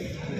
¡Abre!